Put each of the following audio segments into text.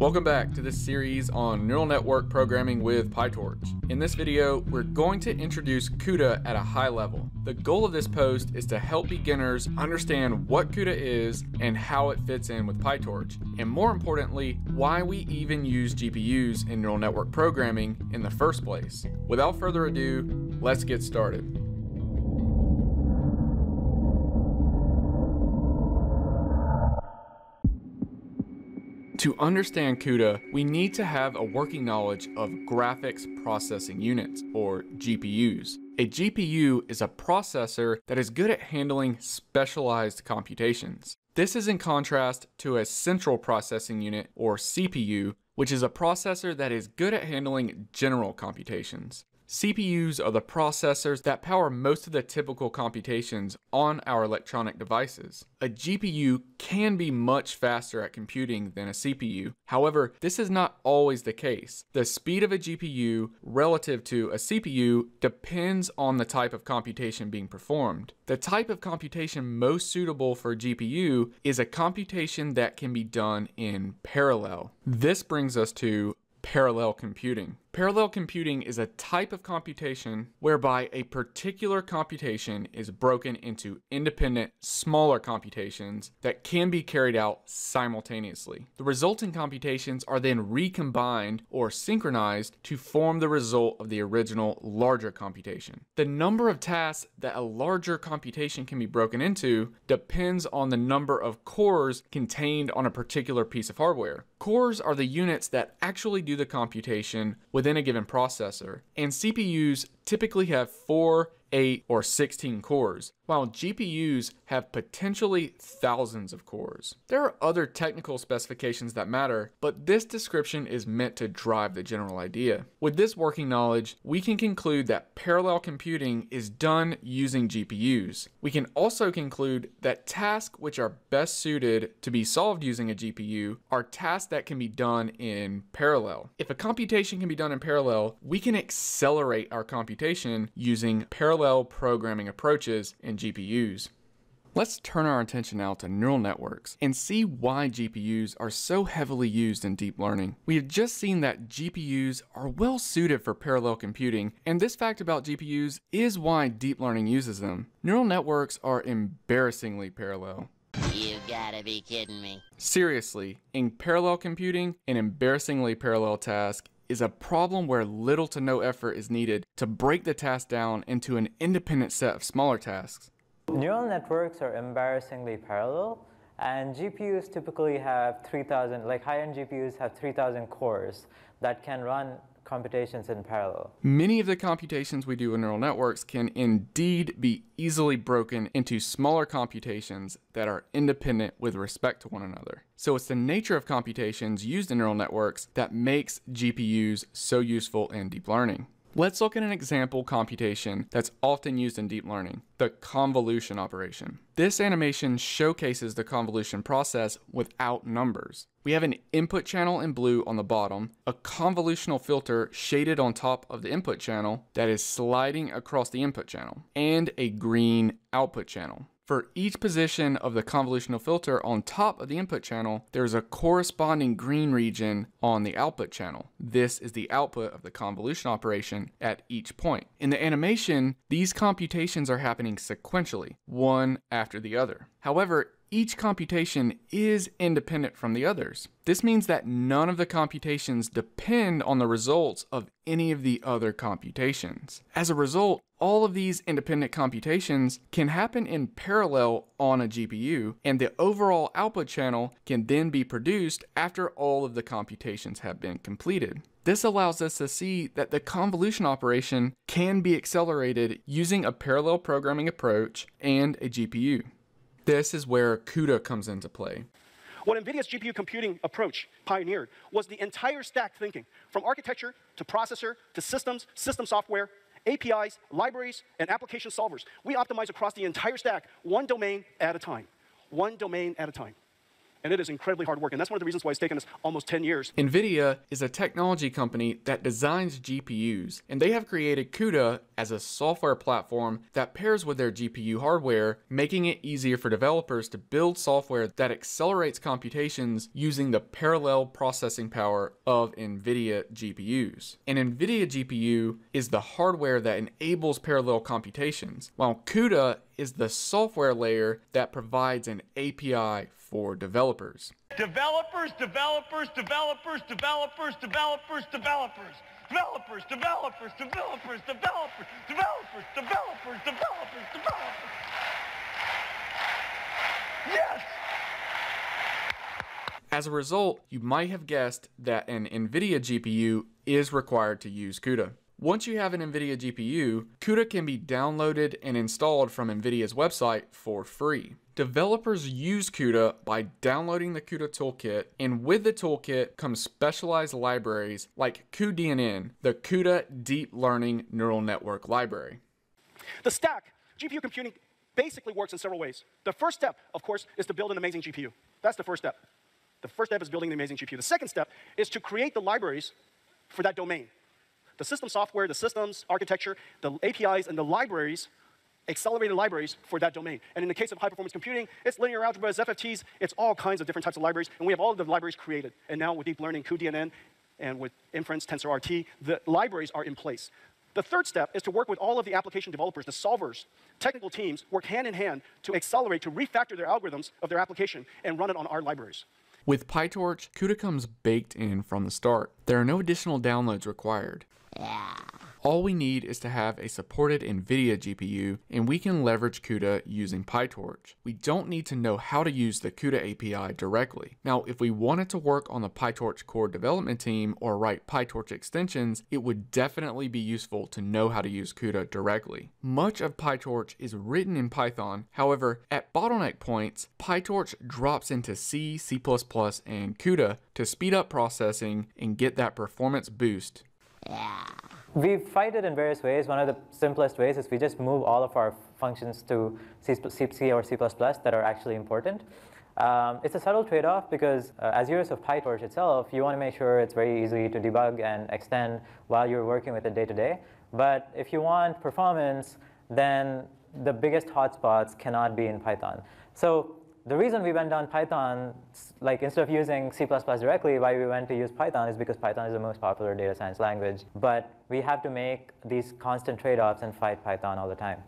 Welcome back to this series on neural network programming with PyTorch. In this video, we're going to introduce CUDA at a high level. The goal of this post is to help beginners understand what CUDA is and how it fits in with PyTorch, and more importantly, why we even use GPUs in neural network programming in the first place. Without further ado, let's get started. To understand CUDA, we need to have a working knowledge of graphics processing units, or GPUs. A GPU is a processor that is good at handling specialized computations. This is in contrast to a central processing unit, or CPU, which is a processor that is good at handling general computations. CPUs are the processors that power most of the typical computations on our electronic devices. A GPU can be much faster at computing than a CPU. However, this is not always the case. The speed of a GPU relative to a CPU depends on the type of computation being performed. The type of computation most suitable for a GPU is a computation that can be done in parallel. This brings us to parallel computing. Parallel computing is a type of computation whereby a particular computation is broken into independent, smaller computations that can be carried out simultaneously. The resulting computations are then recombined or synchronized to form the result of the original larger computation. The number of tasks that a larger computation can be broken into depends on the number of cores contained on a particular piece of hardware. Cores are the units that actually do the computation within a given processor, and CPUs typically have 4, 8, or 16 cores, while GPUs have potentially thousands of cores. There are other technical specifications that matter, but this description is meant to drive the general idea. With this working knowledge, we can conclude that parallel computing is done using GPUs. We can also conclude that tasks which are best suited to be solved using a GPU are tasks that can be done in parallel. If a computation can be done in parallel, we can accelerate our computation using parallel programming approaches in GPUs. Let's turn our attention now to neural networks and see why GPUs are so heavily used in deep learning. We have just seen that GPUs are well suited for parallel computing, and this fact about GPUs is why deep learning uses them. Neural networks are embarrassingly parallel. You gotta be kidding me. Seriously, in parallel computing, an embarrassingly parallel task is a problem where little to no effort is needed to break the task down into an independent set of smaller tasks. Neural networks are embarrassingly parallel, and GPUs typically have 3,000, like high-end GPUs have 3,000 cores that can run computations in parallel. Many of the computations we do in neural networks can indeed be easily broken into smaller computations that are independent with respect to one another. So it's the nature of computations used in neural networks that makes GPUs so useful in deep learning. Let's look at an example computation that's often used in deep learning, the convolution operation. This animation showcases the convolution process without numbers. We have an input channel in blue on the bottom, a convolutional filter shaded on top of the input channel that is sliding across the input channel, and a green output channel. For each position of the convolutional filter on top of the input channel, there's a corresponding green region on the output channel. This is the output of the convolution operation at each point. In the animation, these computations are happening sequentially, one after the other. However, each computation is independent from the others. This means that none of the computations depend on the results of any of the other computations. As a result, all of these independent computations can happen in parallel on a GPU, and the overall output channel can then be produced after all of the computations have been completed. This allows us to see that the convolution operation can be accelerated using a parallel programming approach and a GPU. This is where CUDA comes into play. What NVIDIA's GPU computing approach pioneered was the entire stack thinking, from architecture to processor to systems, system software, APIs, libraries, and application solvers. We optimize across the entire stack, one domain at a time. One domain at a time. And it is incredibly hard work. And that's one of the reasons why it's taken us almost 10 years. NVIDIA is a technology company that designs GPUs, and they have created CUDA as a software platform that pairs with their GPU hardware, making it easier for developers to build software that accelerates computations using the parallel processing power of NVIDIA GPUs. An NVIDIA GPU is the hardware that enables parallel computations, while CUDA is the software layer that provides an API for developers. Developers, developers, developers, developers, developers, developers. Developers, developers, developers, developers, developers, developers, developers, developers. Yes! As a result, you might have guessed that an NVIDIA GPU is required to use CUDA. Once you have an NVIDIA GPU, CUDA can be downloaded and installed from NVIDIA's website for free. Developers use CUDA by downloading the CUDA toolkit, and with the toolkit comes specialized libraries like cuDNN, the CUDA Deep Learning Neural Network Library. The stack, GPU computing, basically works in several ways. The first step, of course, is to build an amazing GPU. That's the first step. The first step is building the amazing GPU. The second step is to create the libraries for that domain the system software, the systems architecture, the APIs, and the libraries, accelerated libraries for that domain. And in the case of high performance computing, it's linear algebra, it's FFTs, it's all kinds of different types of libraries, and we have all of the libraries created. And now with deep learning, cuDNN, and with inference, TensorRT, the libraries are in place. The third step is to work with all of the application developers, the solvers, technical teams, work hand in hand to accelerate, to refactor their algorithms of their application and run it on our libraries. With PyTorch, CUDA comes baked in from the start. There are no additional downloads required. Yeah. All we need is to have a supported NVIDIA GPU and we can leverage CUDA using PyTorch. We don't need to know how to use the CUDA API directly. Now, if we wanted to work on the PyTorch core development team or write PyTorch extensions, it would definitely be useful to know how to use CUDA directly. Much of PyTorch is written in Python. However, at bottleneck points, PyTorch drops into C, C++, and CUDA to speed up processing and get that performance boost Yeah. We fight it in various ways. One of the simplest ways is we just move all of our functions to C, C or C++ that are actually important. Um, it's a subtle trade-off because uh, as users of PyTorch itself, you want to make sure it's very easy to debug and extend while you're working with it day to day. But if you want performance, then the biggest hotspots cannot be in Python. So the reason we went down Python, like instead of using C++ directly, why we went to use Python is because Python is the most popular data science language. But we have to make these constant trade-offs and fight Python all the time.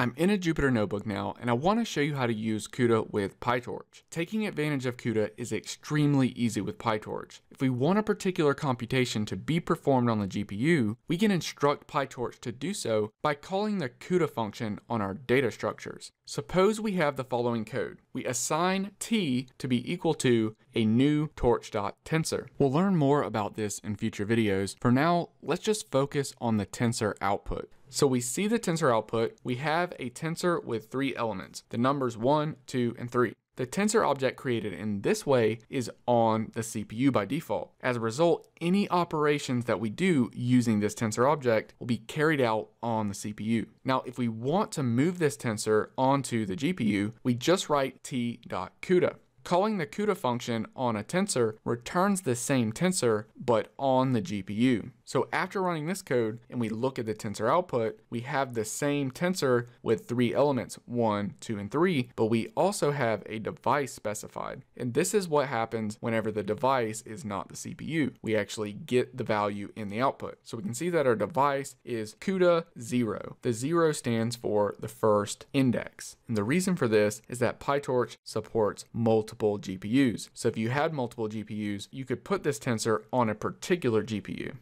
I'm in a Jupyter notebook now and I want to show you how to use CUDA with PyTorch. Taking advantage of CUDA is extremely easy with PyTorch. If we want a particular computation to be performed on the GPU, we can instruct PyTorch to do so by calling the CUDA function on our data structures. Suppose we have the following code. We assign t to be equal to a new torch.tensor. We'll learn more about this in future videos. For now, let's just focus on the tensor output. So we see the tensor output, we have a tensor with three elements, the numbers 1, 2, and 3. The tensor object created in this way is on the CPU by default. As a result, any operations that we do using this tensor object will be carried out on the CPU. Now, if we want to move this tensor onto the GPU, we just write t.cuda. Calling the CUDA function on a tensor returns the same tensor, but on the GPU. So after running this code and we look at the tensor output, we have the same tensor with three elements, one, two, and three, but we also have a device specified. And this is what happens whenever the device is not the CPU. We actually get the value in the output. So we can see that our device is CUDA zero. The zero stands for the first index. And the reason for this is that PyTorch supports multiple GPUs. So if you had multiple GPUs, you could put this tensor on a particular GPU.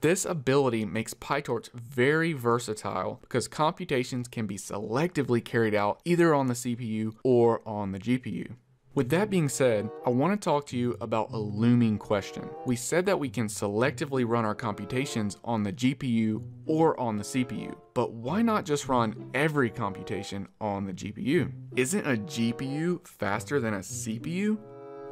This ability makes PyTorch very versatile because computations can be selectively carried out either on the CPU or on the GPU. With that being said, I want to talk to you about a looming question. We said that we can selectively run our computations on the GPU or on the CPU, but why not just run every computation on the GPU? Isn't a GPU faster than a CPU?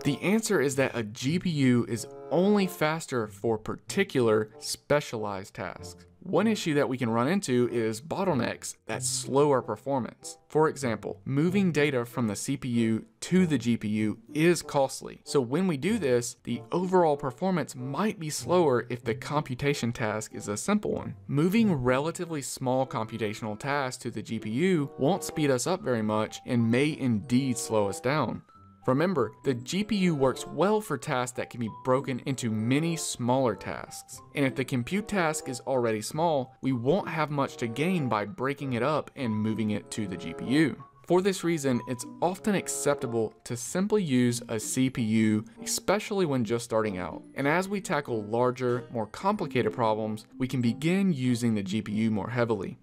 The answer is that a GPU is only faster for particular specialized tasks. One issue that we can run into is bottlenecks that slow our performance. For example, moving data from the CPU to the GPU is costly. So when we do this, the overall performance might be slower if the computation task is a simple one. Moving relatively small computational tasks to the GPU won't speed us up very much and may indeed slow us down. Remember, the GPU works well for tasks that can be broken into many smaller tasks. And if the compute task is already small, we won't have much to gain by breaking it up and moving it to the GPU. For this reason, it's often acceptable to simply use a CPU, especially when just starting out. And as we tackle larger, more complicated problems, we can begin using the GPU more heavily.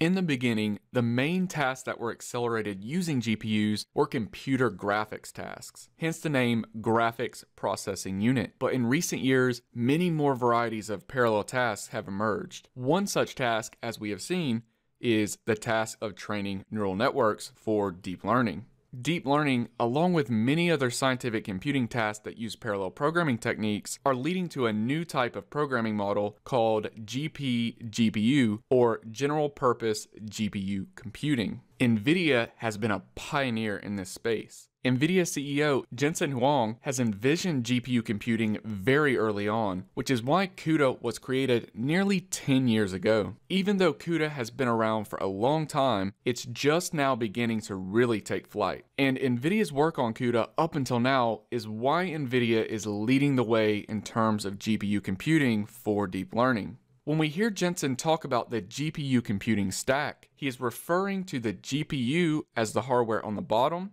In the beginning, the main tasks that were accelerated using GPUs were computer graphics tasks, hence the name Graphics Processing Unit. But in recent years, many more varieties of parallel tasks have emerged. One such task, as we have seen, is the task of training neural networks for deep learning. Deep learning, along with many other scientific computing tasks that use parallel programming techniques, are leading to a new type of programming model called GP-GPU, or General Purpose GPU Computing. NVIDIA has been a pioneer in this space. NVIDIA CEO Jensen Huang has envisioned GPU computing very early on, which is why CUDA was created nearly 10 years ago. Even though CUDA has been around for a long time, it's just now beginning to really take flight. And NVIDIA's work on CUDA up until now is why NVIDIA is leading the way in terms of GPU computing for deep learning. When we hear Jensen talk about the GPU computing stack, he is referring to the GPU as the hardware on the bottom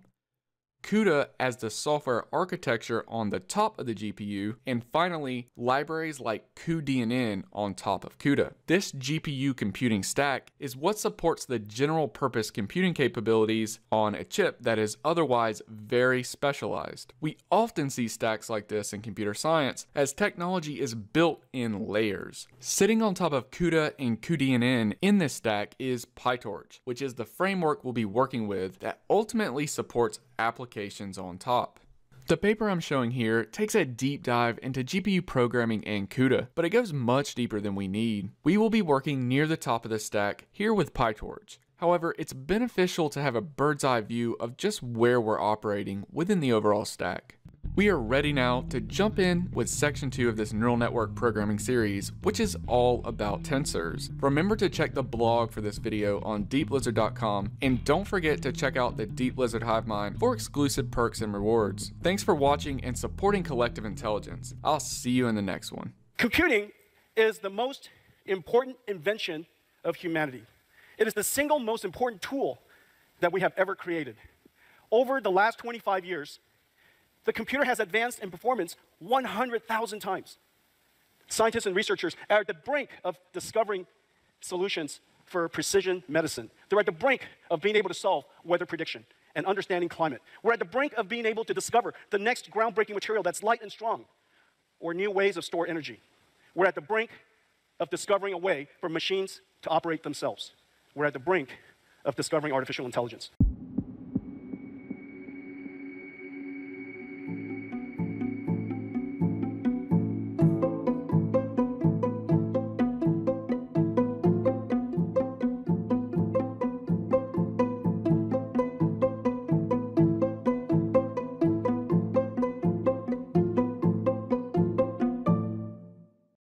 CUDA as the software architecture on the top of the GPU, and finally, libraries like cuDNN on top of CUDA. This GPU computing stack is what supports the general purpose computing capabilities on a chip that is otherwise very specialized. We often see stacks like this in computer science as technology is built in layers. Sitting on top of CUDA and cuDNN in this stack is PyTorch, which is the framework we'll be working with that ultimately supports applications on top. The paper I'm showing here takes a deep dive into GPU programming and CUDA, but it goes much deeper than we need. We will be working near the top of the stack here with PyTorch. However, it's beneficial to have a bird's eye view of just where we're operating within the overall stack. We are ready now to jump in with section 2 of this neural network programming series, which is all about tensors. Remember to check the blog for this video on deeplizard.com, and don't forget to check out the Deep Lizard Hive Mind for exclusive perks and rewards. Thanks for watching and supporting collective intelligence. I'll see you in the next one. Computing is the most important invention of humanity. It is the single most important tool that we have ever created. Over the last 25 years, the computer has advanced in performance 100,000 times. Scientists and researchers are at the brink of discovering solutions for precision medicine. They're at the brink of being able to solve weather prediction and understanding climate. We're at the brink of being able to discover the next groundbreaking material that's light and strong, or new ways of store energy. We're at the brink of discovering a way for machines to operate themselves. We're at the brink of discovering artificial intelligence.